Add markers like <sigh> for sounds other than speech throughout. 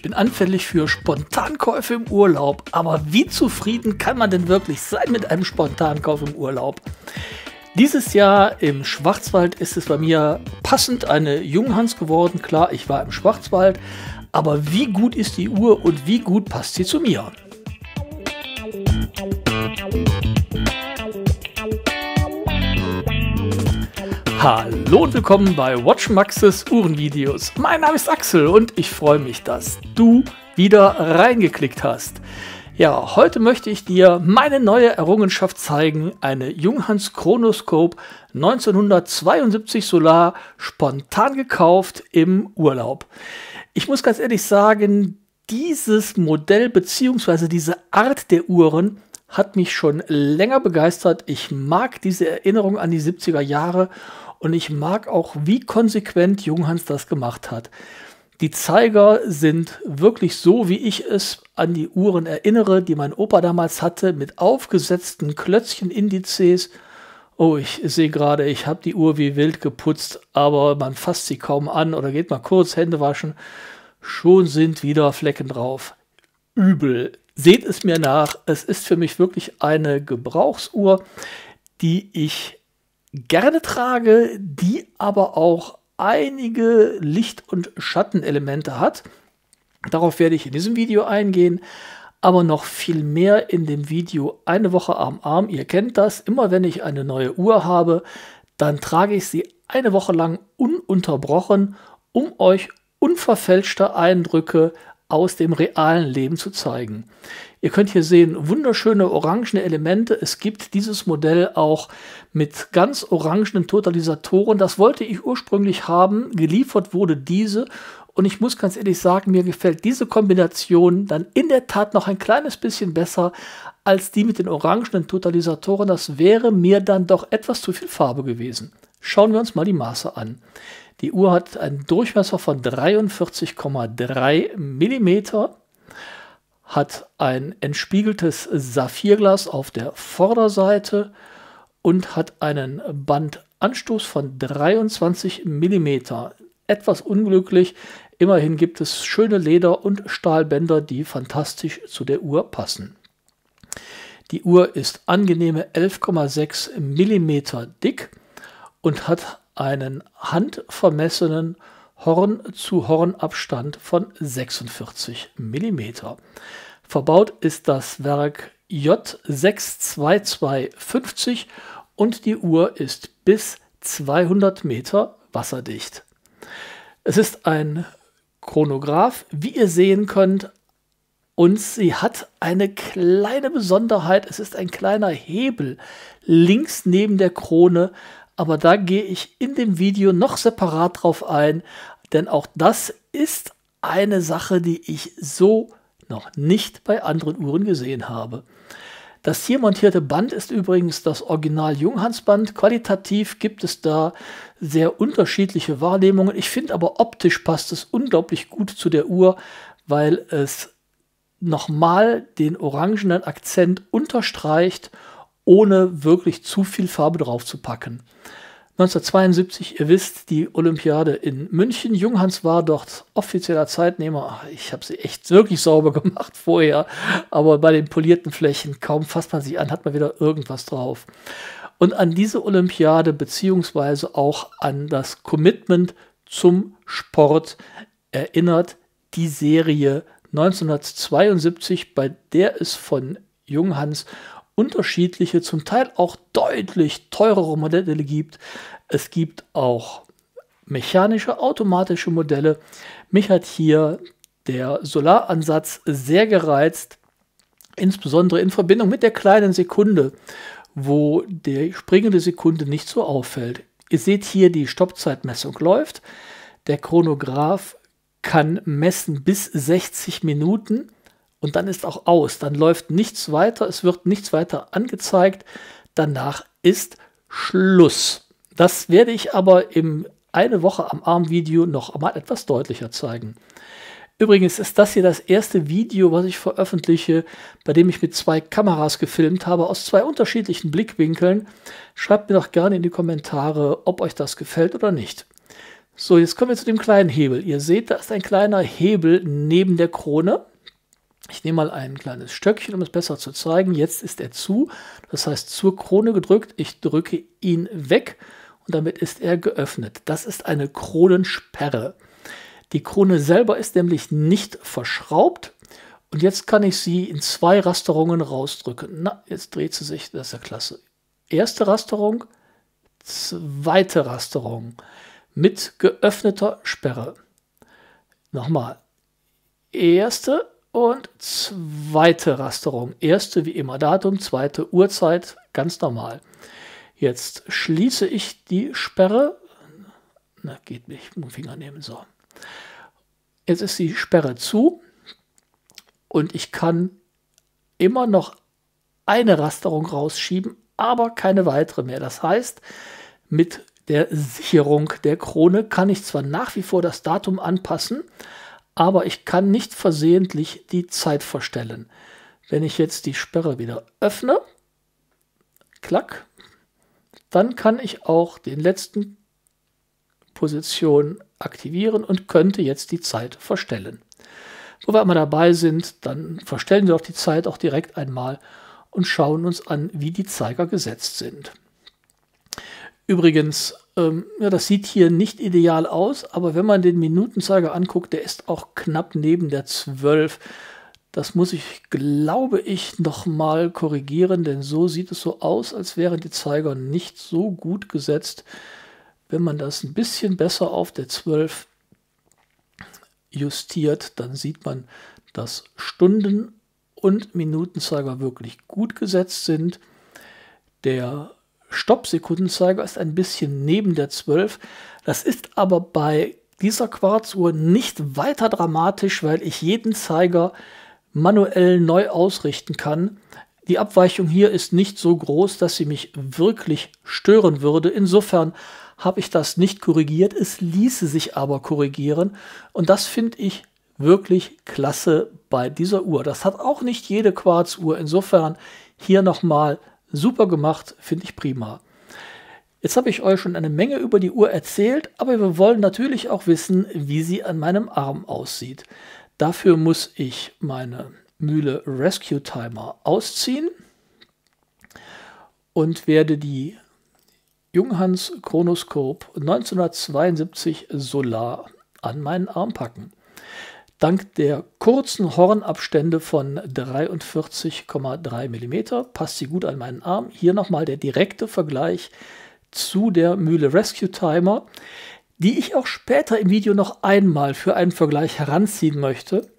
ich bin anfällig für Spontankäufe im Urlaub. Aber wie zufrieden kann man denn wirklich sein mit einem Spontankauf im Urlaub? Dieses Jahr im Schwarzwald ist es bei mir passend eine Junghans geworden. Klar, ich war im Schwarzwald, aber wie gut ist die Uhr und wie gut passt sie zu mir? Hallo und willkommen bei Watch Maxes Uhrenvideos. Mein Name ist Axel und ich freue mich, dass du wieder reingeklickt hast. Ja, heute möchte ich dir meine neue Errungenschaft zeigen, eine Junghans Chronoscope 1972 Solar spontan gekauft im Urlaub. Ich muss ganz ehrlich sagen, dieses Modell bzw. diese Art der Uhren hat mich schon länger begeistert. Ich mag diese Erinnerung an die 70er Jahre und ich mag auch, wie konsequent Junghans das gemacht hat. Die Zeiger sind wirklich so, wie ich es an die Uhren erinnere, die mein Opa damals hatte, mit aufgesetzten Klötzchenindizes. Oh, ich sehe gerade, ich habe die Uhr wie wild geputzt, aber man fasst sie kaum an oder geht mal kurz Hände waschen. Schon sind wieder Flecken drauf. Übel. Seht es mir nach, es ist für mich wirklich eine Gebrauchsuhr, die ich gerne trage, die aber auch einige Licht- und Schattenelemente hat. Darauf werde ich in diesem Video eingehen, aber noch viel mehr in dem Video eine Woche am Arm. Ihr kennt das, immer wenn ich eine neue Uhr habe, dann trage ich sie eine Woche lang ununterbrochen, um euch unverfälschte Eindrücke aus dem realen Leben zu zeigen. Ihr könnt hier sehen, wunderschöne orangene Elemente. Es gibt dieses Modell auch mit ganz orangenen Totalisatoren. Das wollte ich ursprünglich haben. Geliefert wurde diese. Und ich muss ganz ehrlich sagen, mir gefällt diese Kombination dann in der Tat noch ein kleines bisschen besser als die mit den orangenen Totalisatoren. Das wäre mir dann doch etwas zu viel Farbe gewesen. Schauen wir uns mal die Maße an. Die Uhr hat einen Durchmesser von 43,3 mm, hat ein entspiegeltes Saphirglas auf der Vorderseite und hat einen Bandanstoß von 23 mm. Etwas unglücklich, immerhin gibt es schöne Leder- und Stahlbänder, die fantastisch zu der Uhr passen. Die Uhr ist angenehme 11,6 mm dick und hat einen handvermessenen Horn-zu-Horn-Abstand von 46 mm. Verbaut ist das Werk J62250 und die Uhr ist bis 200 Meter wasserdicht. Es ist ein Chronograph, wie ihr sehen könnt, und sie hat eine kleine Besonderheit. Es ist ein kleiner Hebel links neben der Krone, aber da gehe ich in dem Video noch separat drauf ein, denn auch das ist eine Sache, die ich so noch nicht bei anderen Uhren gesehen habe. Das hier montierte Band ist übrigens das Original Junghans Band. Qualitativ gibt es da sehr unterschiedliche Wahrnehmungen. Ich finde aber optisch passt es unglaublich gut zu der Uhr, weil es nochmal den orangenen Akzent unterstreicht ohne wirklich zu viel Farbe drauf zu packen. 1972, ihr wisst, die Olympiade in München. Junghans war dort offizieller Zeitnehmer. Ich habe sie echt wirklich sauber <laughs> gemacht vorher, aber bei den polierten Flächen, kaum fasst man sie an, hat man wieder irgendwas drauf. Und an diese Olympiade beziehungsweise auch an das Commitment zum Sport erinnert die Serie 1972, bei der es von Junghans unterschiedliche, zum Teil auch deutlich teurere Modelle gibt. Es gibt auch mechanische, automatische Modelle. Mich hat hier der Solaransatz sehr gereizt, insbesondere in Verbindung mit der kleinen Sekunde, wo die springende Sekunde nicht so auffällt. Ihr seht hier, die Stoppzeitmessung läuft. Der Chronograph kann messen bis 60 Minuten und dann ist auch aus. Dann läuft nichts weiter, es wird nichts weiter angezeigt. Danach ist Schluss. Das werde ich aber im eine Woche am Arm-Video noch mal etwas deutlicher zeigen. Übrigens ist das hier das erste Video, was ich veröffentliche, bei dem ich mit zwei Kameras gefilmt habe, aus zwei unterschiedlichen Blickwinkeln. Schreibt mir doch gerne in die Kommentare, ob euch das gefällt oder nicht. So, jetzt kommen wir zu dem kleinen Hebel. Ihr seht, da ist ein kleiner Hebel neben der Krone. Ich nehme mal ein kleines Stöckchen, um es besser zu zeigen. Jetzt ist er zu, das heißt zur Krone gedrückt. Ich drücke ihn weg und damit ist er geöffnet. Das ist eine Kronensperre. Die Krone selber ist nämlich nicht verschraubt. Und jetzt kann ich sie in zwei Rasterungen rausdrücken. Na, jetzt dreht sie sich, das ist ja klasse. Erste Rasterung, zweite Rasterung mit geöffneter Sperre. Nochmal. Erste und zweite Rasterung. Erste wie immer Datum, zweite Uhrzeit, ganz normal. Jetzt schließe ich die Sperre. Na, geht nicht, mit dem Finger nehmen, so. Jetzt ist die Sperre zu und ich kann immer noch eine Rasterung rausschieben, aber keine weitere mehr. Das heißt, mit der Sicherung der Krone kann ich zwar nach wie vor das Datum anpassen, aber ich kann nicht versehentlich die Zeit verstellen. Wenn ich jetzt die Sperre wieder öffne, klack, dann kann ich auch den letzten Position aktivieren und könnte jetzt die Zeit verstellen. Wo wir einmal dabei sind, dann verstellen wir doch die Zeit auch direkt einmal und schauen uns an, wie die Zeiger gesetzt sind. Übrigens, ähm, ja, das sieht hier nicht ideal aus, aber wenn man den Minutenzeiger anguckt, der ist auch knapp neben der 12. Das muss ich, glaube ich, nochmal korrigieren, denn so sieht es so aus, als wären die Zeiger nicht so gut gesetzt. Wenn man das ein bisschen besser auf der 12 justiert, dann sieht man, dass Stunden und Minutenzeiger wirklich gut gesetzt sind. Der Stoppsekundenzeiger ist ein bisschen neben der 12. Das ist aber bei dieser Quarzuhr nicht weiter dramatisch, weil ich jeden Zeiger manuell neu ausrichten kann. Die Abweichung hier ist nicht so groß, dass sie mich wirklich stören würde. Insofern habe ich das nicht korrigiert. Es ließe sich aber korrigieren. Und das finde ich wirklich klasse bei dieser Uhr. Das hat auch nicht jede Quarzuhr. Insofern hier nochmal Super gemacht, finde ich prima. Jetzt habe ich euch schon eine Menge über die Uhr erzählt, aber wir wollen natürlich auch wissen, wie sie an meinem Arm aussieht. Dafür muss ich meine Mühle Rescue Timer ausziehen und werde die Junghans Chronoscope 1972 Solar an meinen Arm packen. Dank der kurzen Hornabstände von 43,3 mm passt sie gut an meinen Arm. Hier nochmal der direkte Vergleich zu der Mühle Rescue Timer, die ich auch später im Video noch einmal für einen Vergleich heranziehen möchte.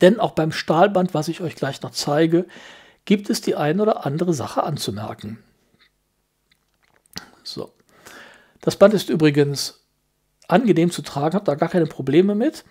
Denn auch beim Stahlband, was ich euch gleich noch zeige, gibt es die ein oder andere Sache anzumerken. So. Das Band ist übrigens angenehm zu tragen, habt da gar keine Probleme mit.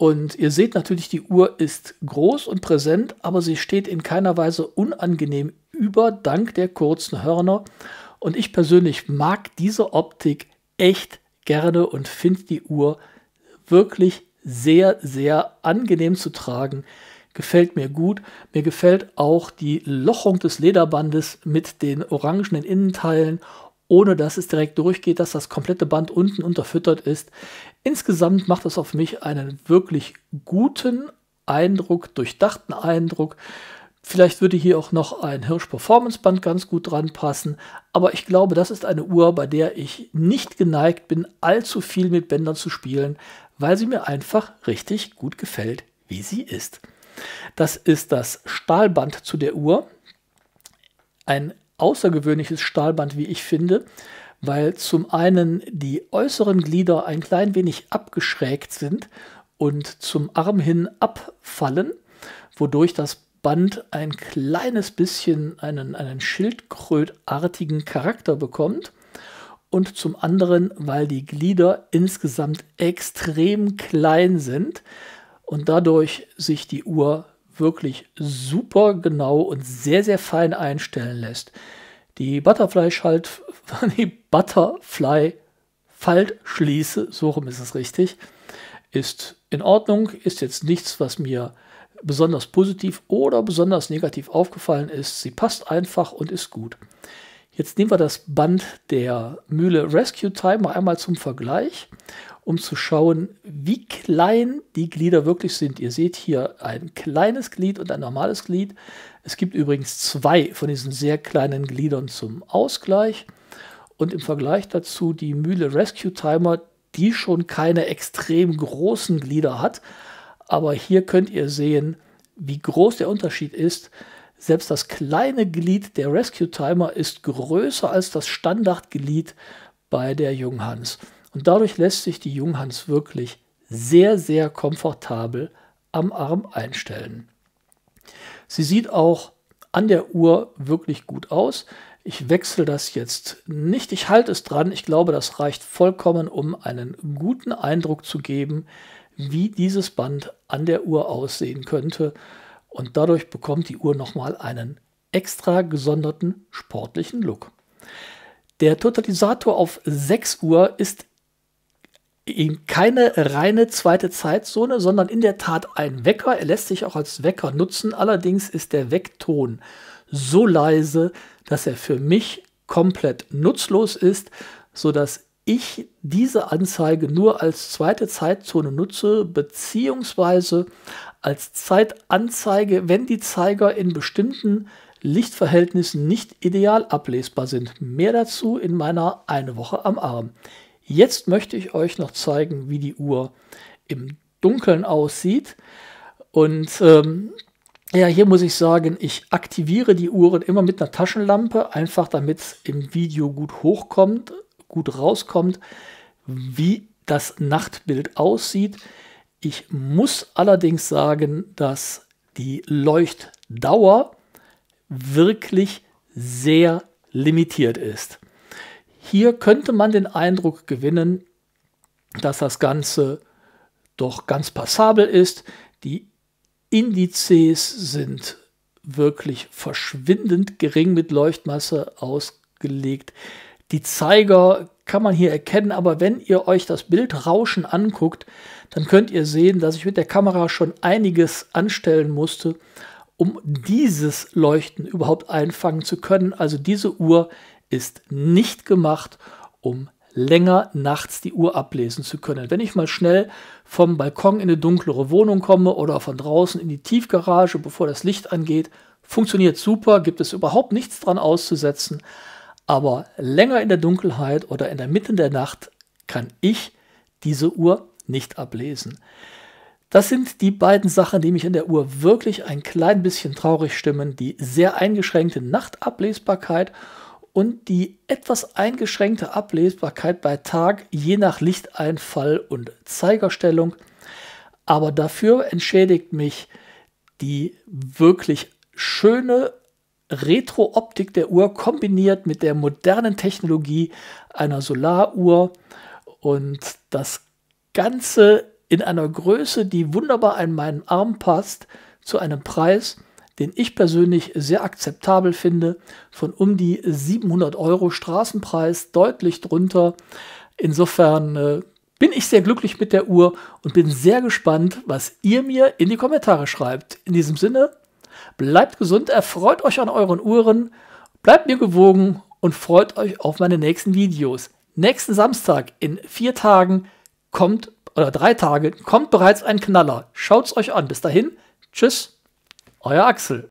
Und ihr seht natürlich, die Uhr ist groß und präsent, aber sie steht in keiner Weise unangenehm über, dank der kurzen Hörner. Und ich persönlich mag diese Optik echt gerne und finde die Uhr wirklich sehr, sehr angenehm zu tragen. Gefällt mir gut. Mir gefällt auch die Lochung des Lederbandes mit den orangenen Innenteilen ohne dass es direkt durchgeht, dass das komplette Band unten unterfüttert ist. Insgesamt macht es auf mich einen wirklich guten Eindruck, durchdachten Eindruck. Vielleicht würde hier auch noch ein Hirsch Performance Band ganz gut dran passen, aber ich glaube, das ist eine Uhr, bei der ich nicht geneigt bin, allzu viel mit Bändern zu spielen, weil sie mir einfach richtig gut gefällt, wie sie ist. Das ist das Stahlband zu der Uhr. Ein außergewöhnliches Stahlband, wie ich finde, weil zum einen die äußeren Glieder ein klein wenig abgeschrägt sind und zum Arm hin abfallen, wodurch das Band ein kleines bisschen einen, einen schildkrötartigen Charakter bekommt. Und zum anderen, weil die Glieder insgesamt extrem klein sind und dadurch sich die Uhr wirklich super genau und sehr, sehr fein einstellen lässt. Die Butterfly Schalt, <laughs> die Butterfly Faltschließe, so rum ist es richtig, ist in Ordnung, ist jetzt nichts, was mir besonders positiv oder besonders negativ aufgefallen ist. Sie passt einfach und ist gut. Jetzt nehmen wir das Band der Mühle Rescue Timer einmal zum Vergleich, um zu schauen, wie klein die Glieder wirklich sind. Ihr seht hier ein kleines Glied und ein normales Glied. Es gibt übrigens zwei von diesen sehr kleinen Gliedern zum Ausgleich. Und im Vergleich dazu die Mühle Rescue Timer, die schon keine extrem großen Glieder hat. Aber hier könnt ihr sehen, wie groß der Unterschied ist. Selbst das kleine Glied der Rescue Timer ist größer als das Standardglied bei der Junghans. Und dadurch lässt sich die Junghans wirklich sehr, sehr komfortabel am Arm einstellen. Sie sieht auch an der Uhr wirklich gut aus. Ich wechsle das jetzt nicht, ich halte es dran. Ich glaube, das reicht vollkommen, um einen guten Eindruck zu geben, wie dieses Band an der Uhr aussehen könnte und dadurch bekommt die Uhr nochmal einen extra gesonderten sportlichen Look. Der Totalisator auf 6 Uhr ist eben keine reine zweite Zeitzone, sondern in der Tat ein Wecker. Er lässt sich auch als Wecker nutzen. Allerdings ist der Weckton so leise, dass er für mich komplett nutzlos ist, sodass ich diese Anzeige nur als zweite Zeitzone nutze, beziehungsweise als Zeitanzeige, wenn die Zeiger in bestimmten Lichtverhältnissen nicht ideal ablesbar sind. Mehr dazu in meiner eine Woche am Arm. Jetzt möchte ich euch noch zeigen, wie die Uhr im Dunkeln aussieht. Und ähm, ja, hier muss ich sagen, ich aktiviere die Uhren immer mit einer Taschenlampe, einfach damit es im Video gut hochkommt, gut rauskommt, wie das Nachtbild aussieht. Ich muss allerdings sagen, dass die Leuchtdauer wirklich sehr limitiert ist. Hier könnte man den Eindruck gewinnen, dass das Ganze doch ganz passabel ist. Die Indizes sind wirklich verschwindend gering mit Leuchtmasse ausgelegt. Die Zeiger kann man hier erkennen, aber wenn ihr euch das Bildrauschen anguckt, dann könnt ihr sehen, dass ich mit der Kamera schon einiges anstellen musste, um dieses Leuchten überhaupt einfangen zu können. Also diese Uhr ist nicht gemacht, um länger nachts die Uhr ablesen zu können. Wenn ich mal schnell vom Balkon in eine dunklere Wohnung komme oder von draußen in die Tiefgarage, bevor das Licht angeht, funktioniert super, gibt es überhaupt nichts dran auszusetzen. Aber länger in der Dunkelheit oder in der Mitte der Nacht kann ich diese Uhr nicht ablesen. Das sind die beiden Sachen, die mich in der Uhr wirklich ein klein bisschen traurig stimmen. Die sehr eingeschränkte Nachtablesbarkeit und die etwas eingeschränkte Ablesbarkeit bei Tag je nach Lichteinfall und Zeigerstellung. Aber dafür entschädigt mich die wirklich schöne Retro-Optik der Uhr kombiniert mit der modernen Technologie einer Solaruhr und das Ganze in einer Größe, die wunderbar an meinen Arm passt, zu einem Preis, den ich persönlich sehr akzeptabel finde, von um die 700 Euro Straßenpreis, deutlich drunter. Insofern äh, bin ich sehr glücklich mit der Uhr und bin sehr gespannt, was ihr mir in die Kommentare schreibt. In diesem Sinne, Bleibt gesund, erfreut euch an euren Uhren, bleibt mir gewogen und freut euch auf meine nächsten Videos. Nächsten Samstag in vier Tagen kommt, oder drei Tage, kommt bereits ein Knaller. Schaut's euch an. Bis dahin, tschüss, euer Axel.